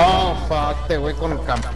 Oh, fuck, te voy con el campo.